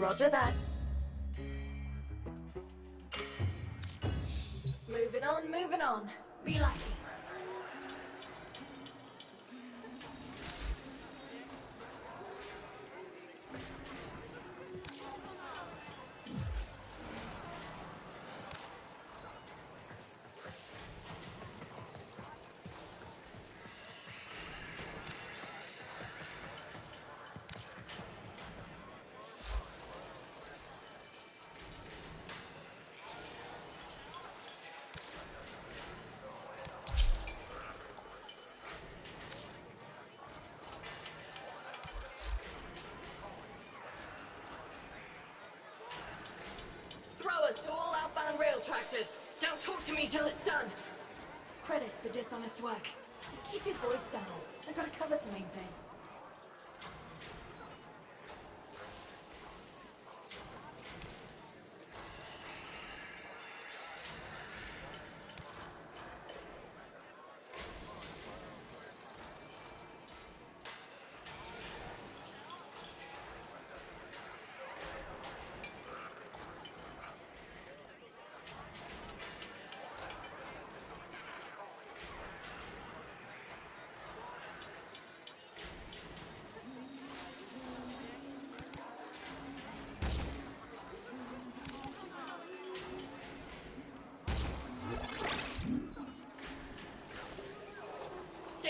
Roger that. Moving on, moving on. Be lucky. Outbound rail tractors. Don't talk to me till it's done. Credits for dishonest work. Keep your voice down. I've got a cover to maintain.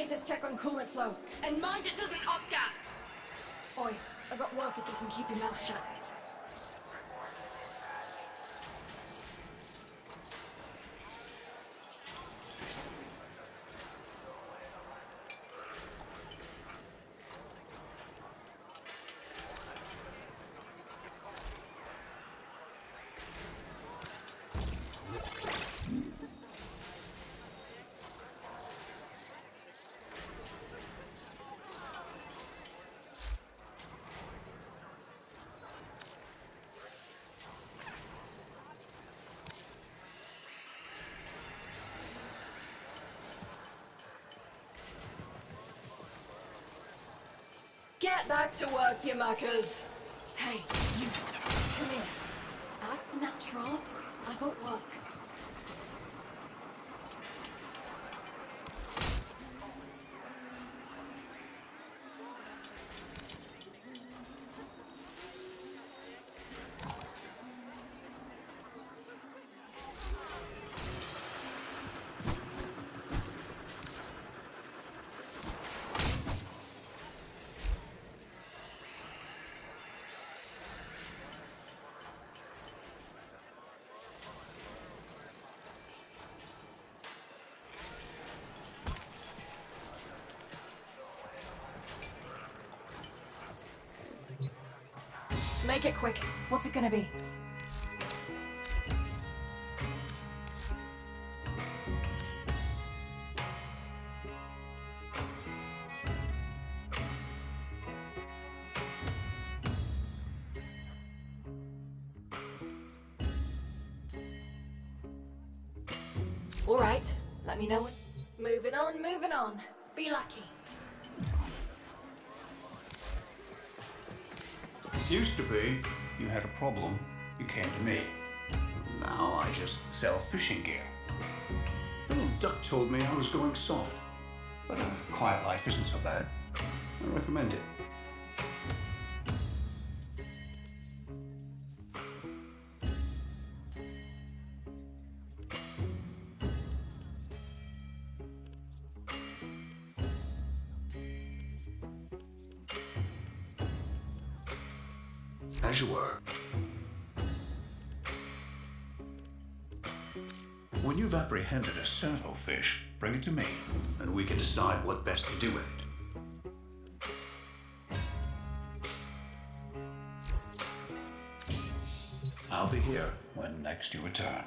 Status check on coolant flow. And mind it doesn't off gas. Oi, I got work if you can keep your mouth shut. Get back to work, you muckers. Hey, you. Come here. Act natural. I got work. Make it quick. What's it gonna be? Used to be, you had a problem, you came to me. Now I just sell fishing gear. The little duck told me I was going soft, but a quiet life isn't so bad. I recommend it. To me, and we can decide what best to do with it. I'll be here when next you return.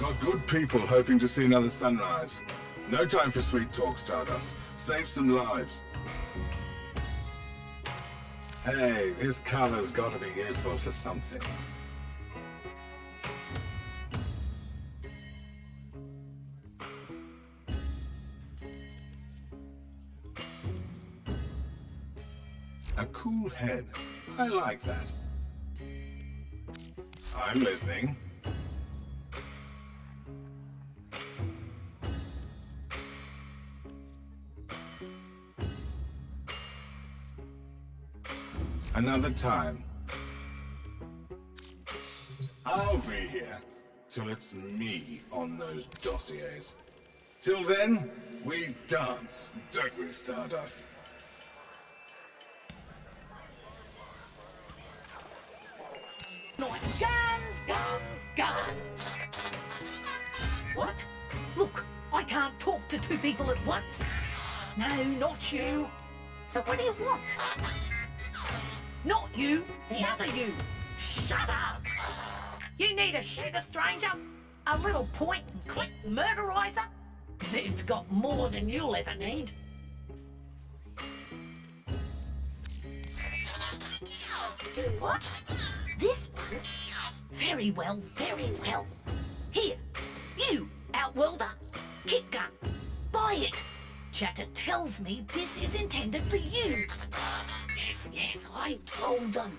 Got good people hoping to see another sunrise. No time for sweet talk, Stardust. Save some lives. Hey, this color's got to be useful for something. A cool head. I like that. I'm listening. Another time. I'll be here till it's me on those dossiers. Till then, we dance, don't we, Stardust? Guns, guns, guns. What? Look, I can't talk to two people at once. No, not you. So what do you want? Not you, the other you. Shut up. You need a shooter, stranger? A little point and click murderizer? Zed's got more than you'll ever need. Do what? This one? Very well, very well. Here, you, Outworlder. Kit gun. Buy it. Chatter tells me this is intended for you. Yes, yes, I told them.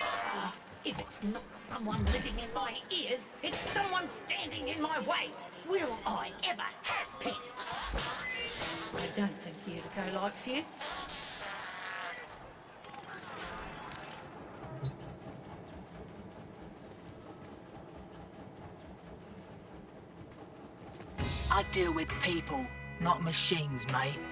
Ah, if it's not someone living in my ears, it's someone standing in my way. Will I ever have peace? I don't think Yuriko likes you. I deal with people, not machines, mate.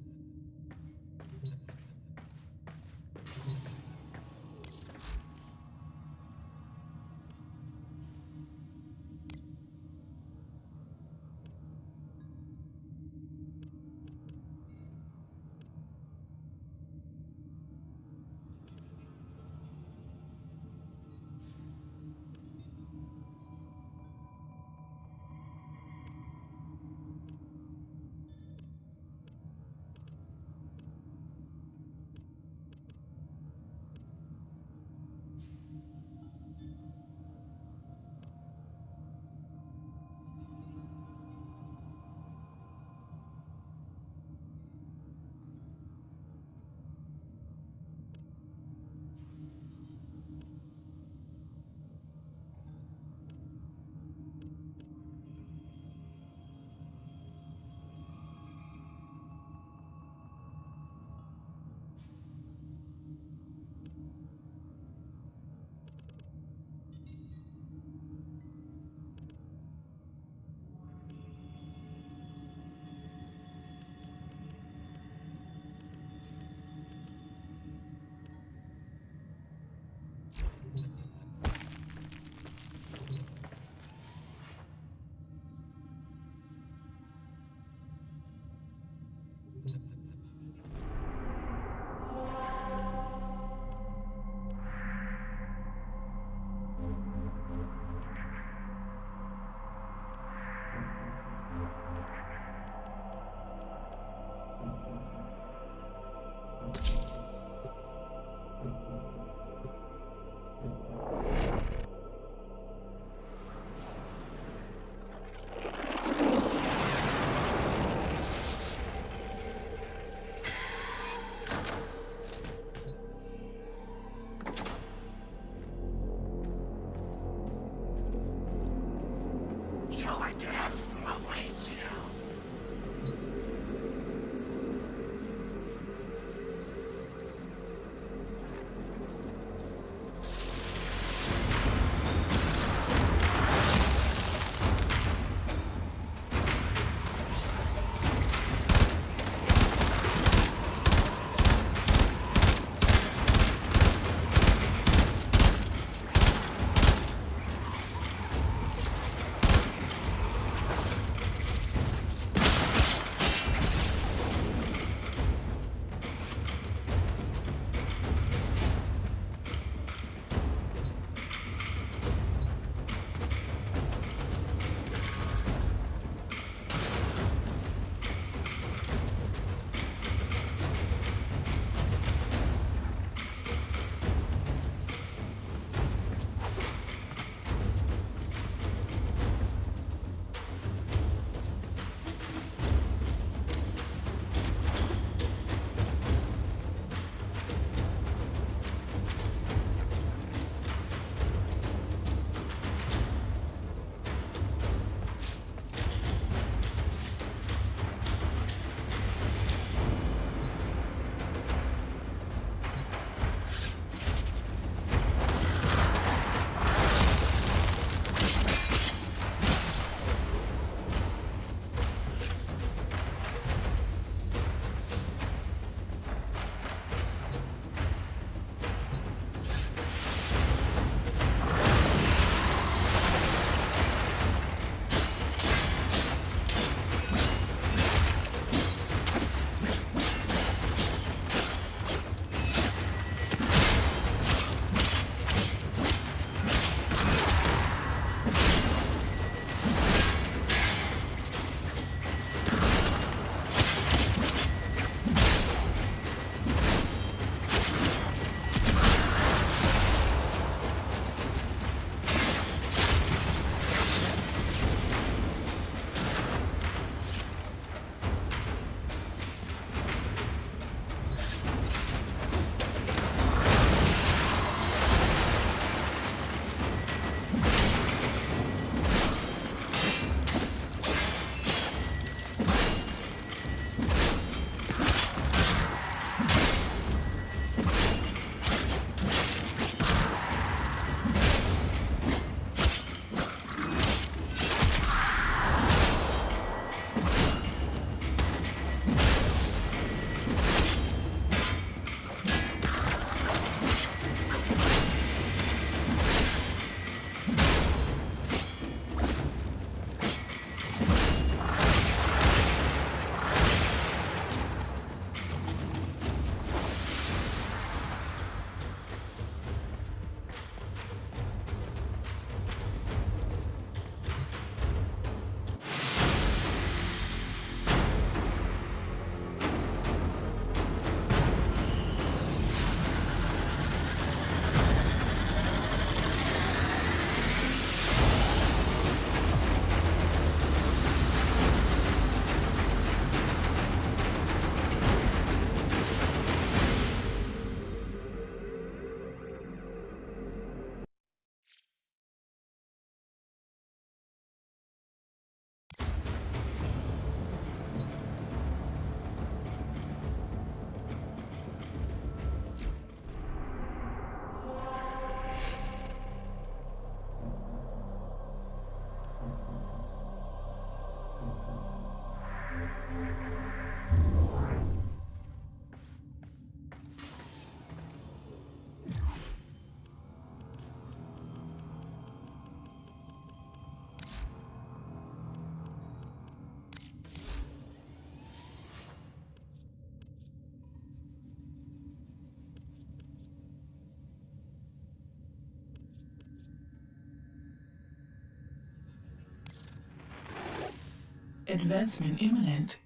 Advancement imminent.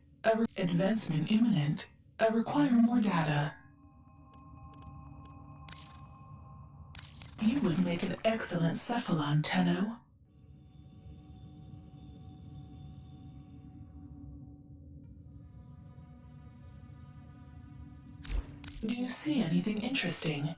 Advancement imminent. I require more data. You would make an excellent cephalon, Tenno. Do you see anything interesting?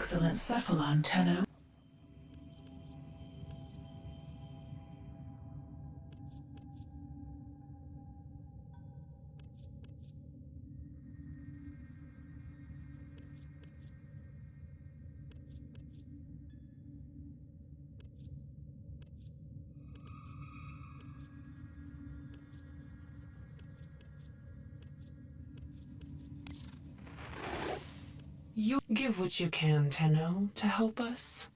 Excellent cephalon, Tenno. What you can, Tenno, to help us.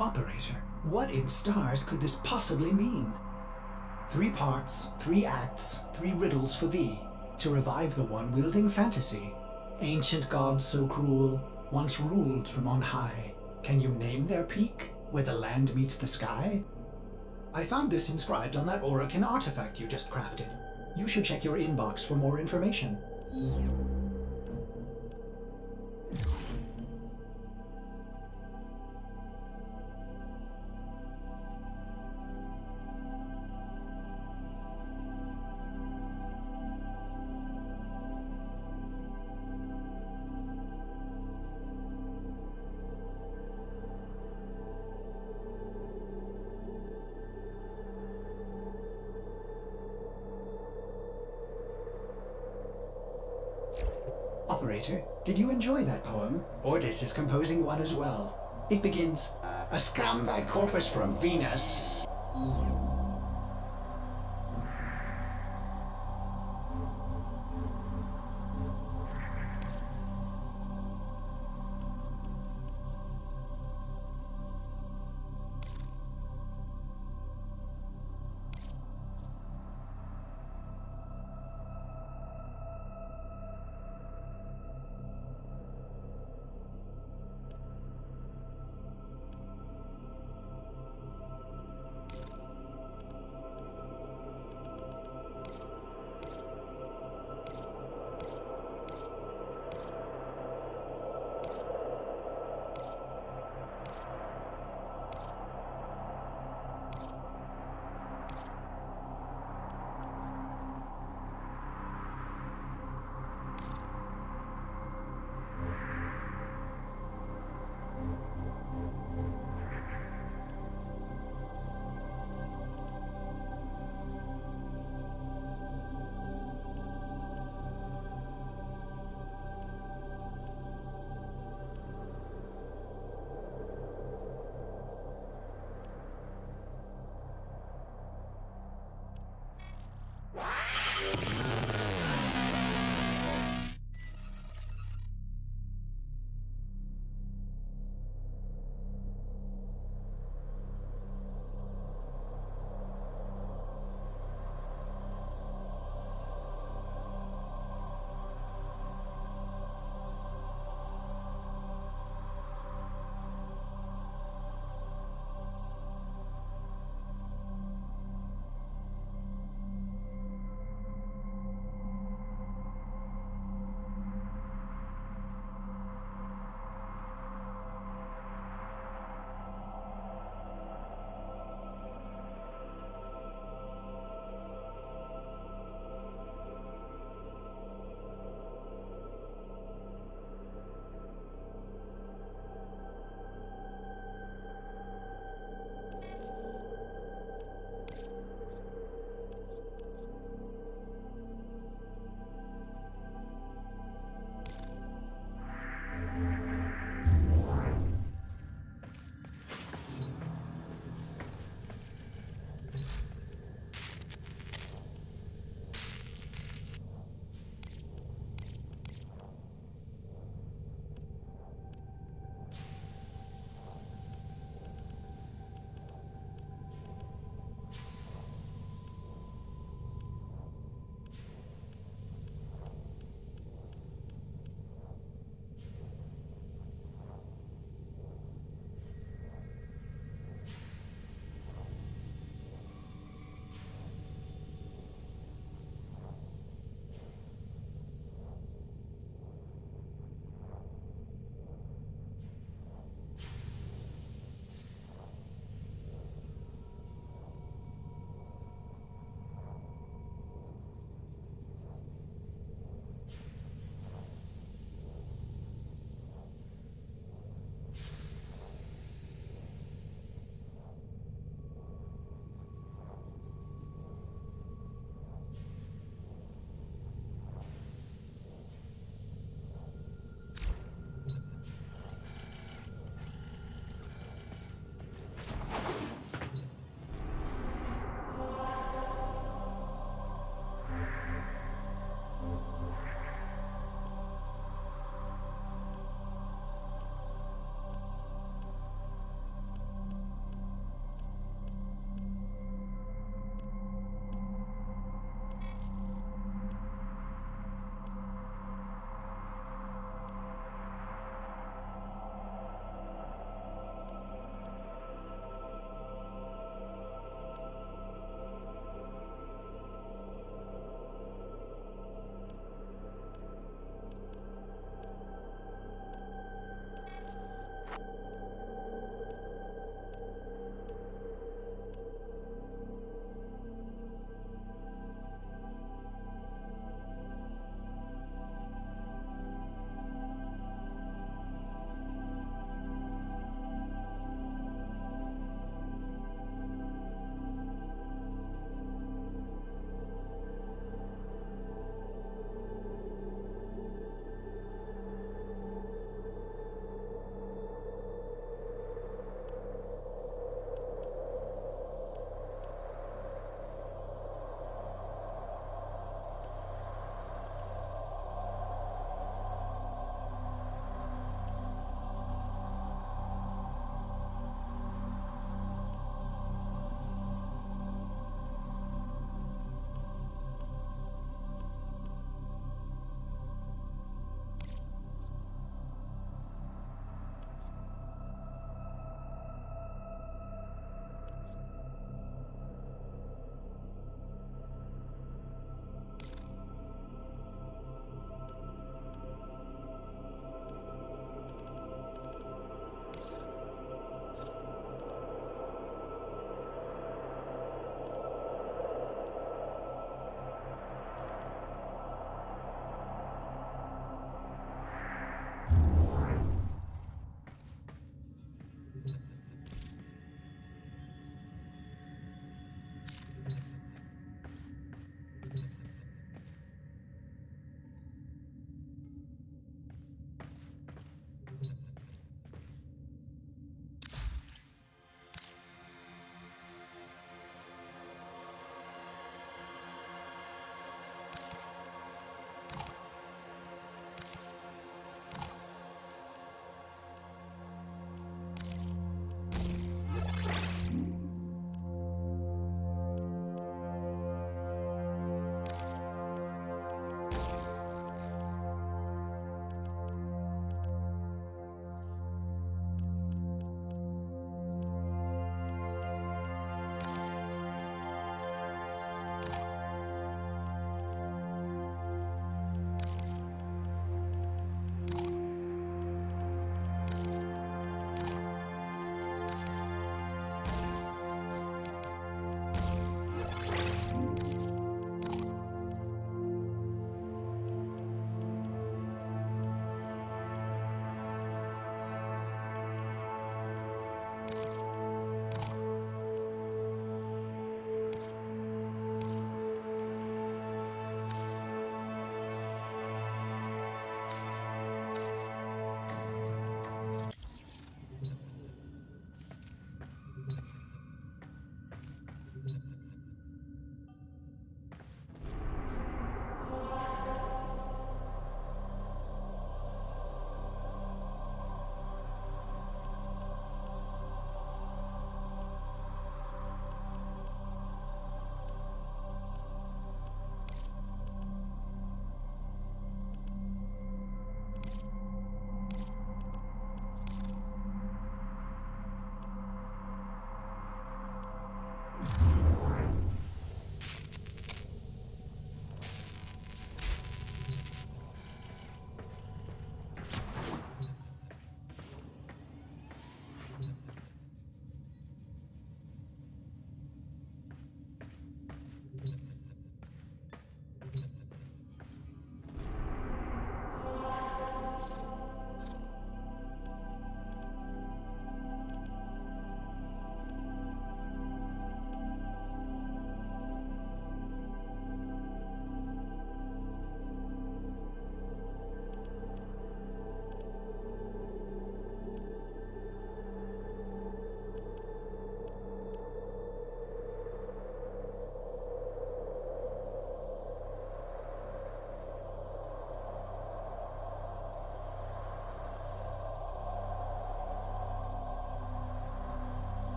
Operator, what in stars could this possibly mean? Three parts, three acts, three riddles for thee, to revive the one wielding fantasy. Ancient gods so cruel, once ruled from on high. Can you name their peak, where the land meets the sky? I found this inscribed on that Orokin artifact you just crafted. You should check your inbox for more information. Ordis is composing one as well. It begins, uh, A scumbag corpus from Venus.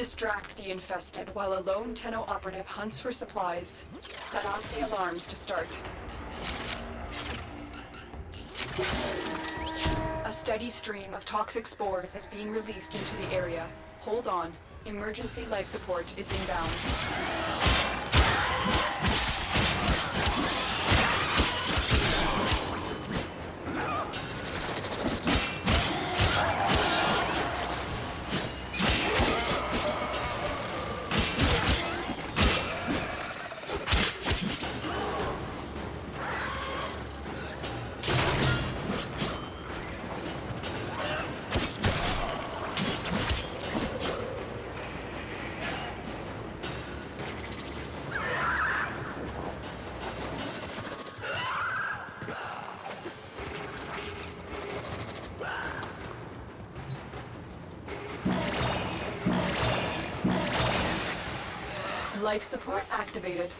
Distract the infested while a lone Tenno operative hunts for supplies. Set off the alarms to start. A steady stream of toxic spores is being released into the area. Hold on. Emergency life support is inbound. Life support activated.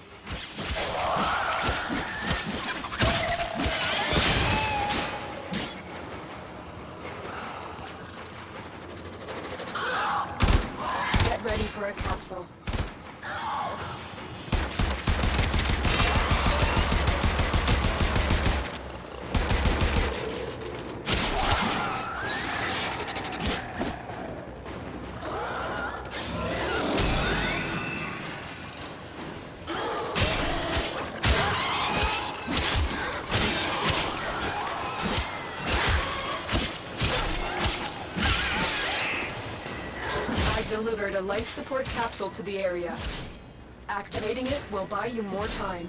Support capsule to the area. Activating it will buy you more time.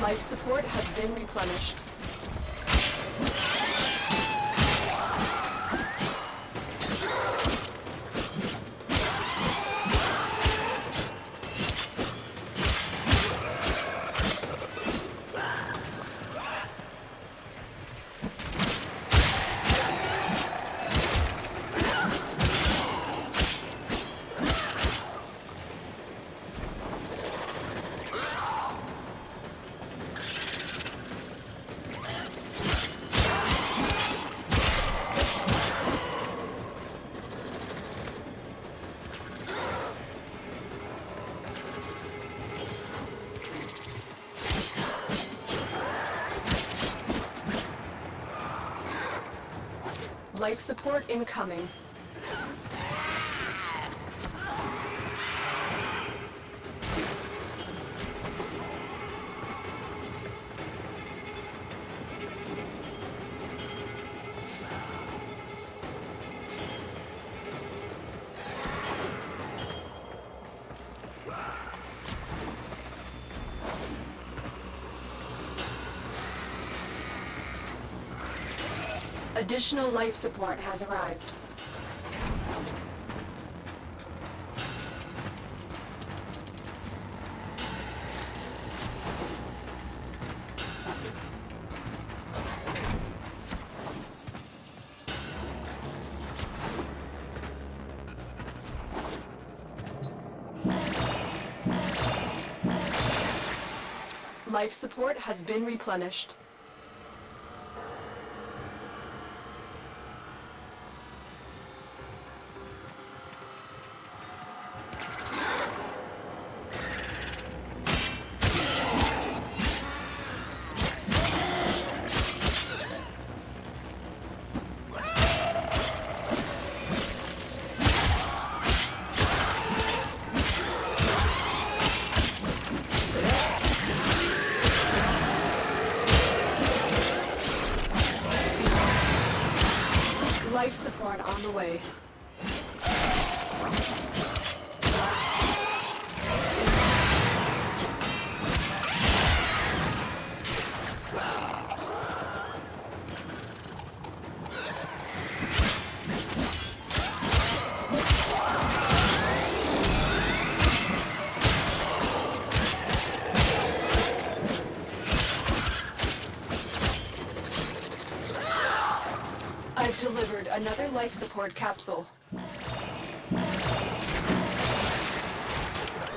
Life support has been replenished. Life support incoming. Additional life support has arrived. Life support has been replenished. Another life support capsule.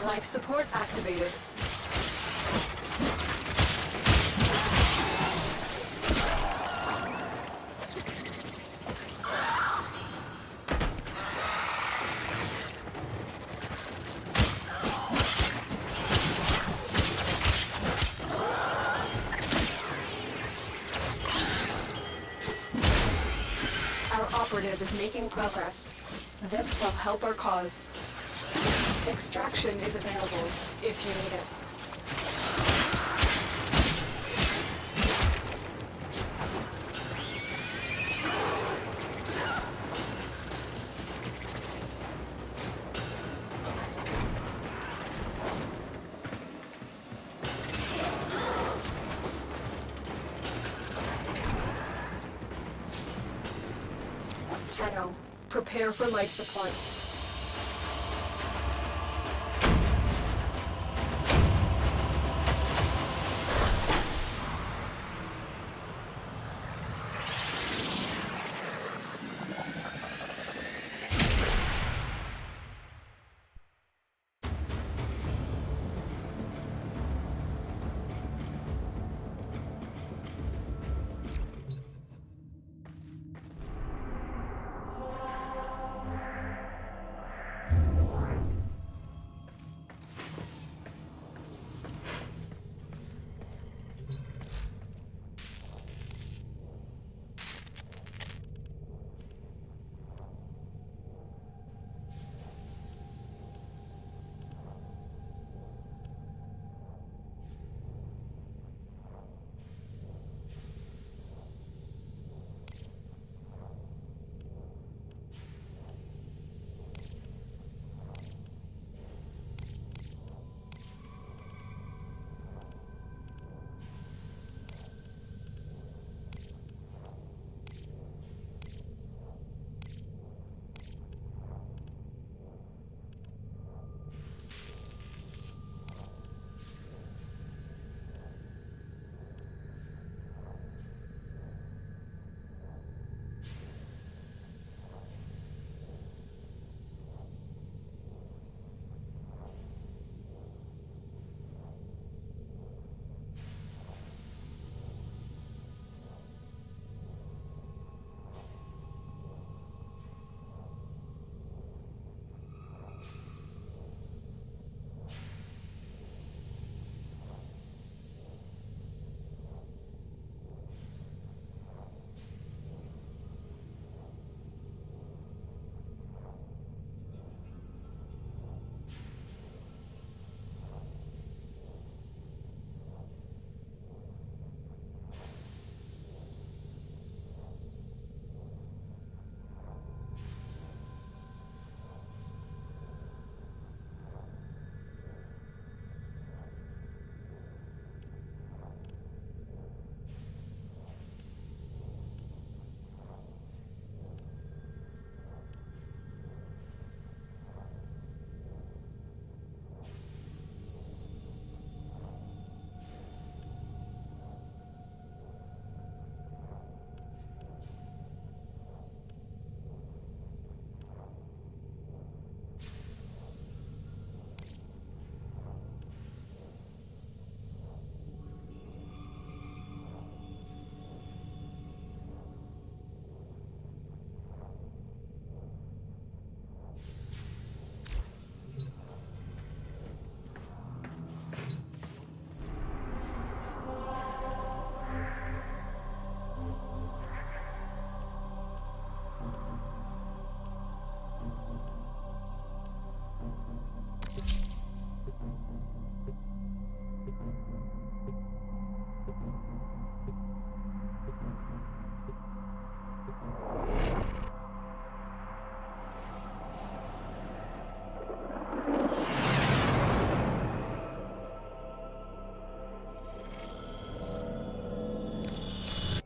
Life support activated. Progress. This will help our cause. Extraction is available if you need it. Support.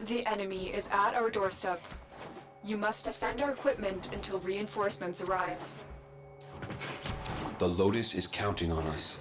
The enemy is at our doorstep. You must defend our equipment until reinforcements arrive. The Lotus is counting on us.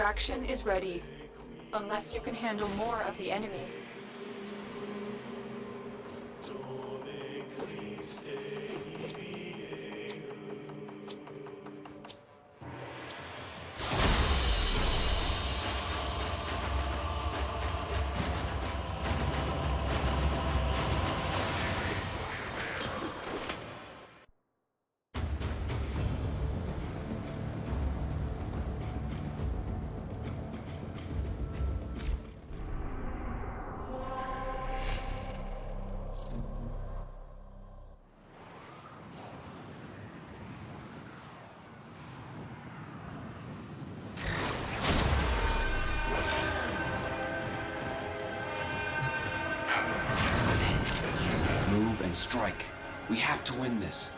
Extraction is ready. Unless you can handle more of the enemy. Strike. We have to win this.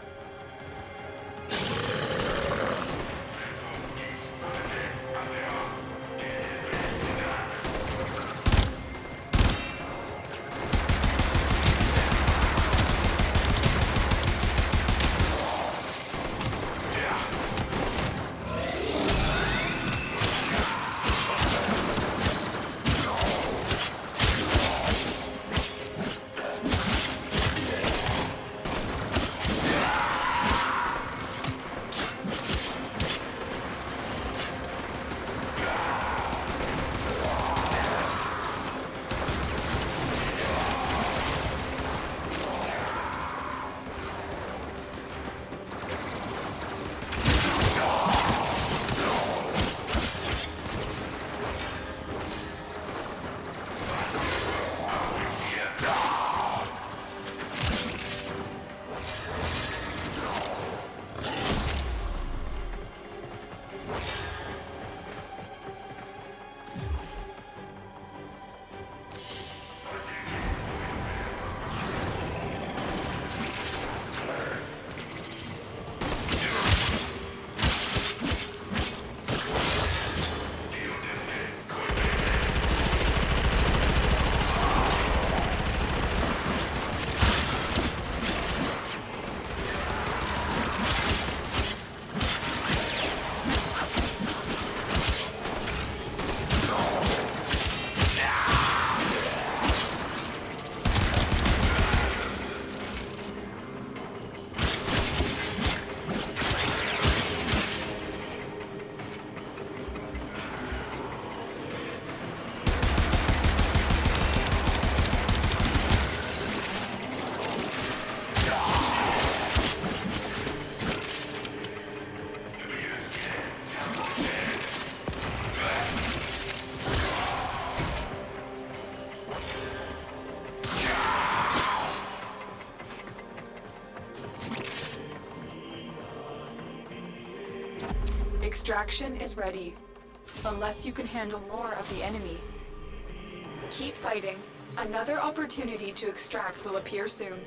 Extraction is ready. Unless you can handle more of the enemy. Keep fighting. Another opportunity to extract will appear soon.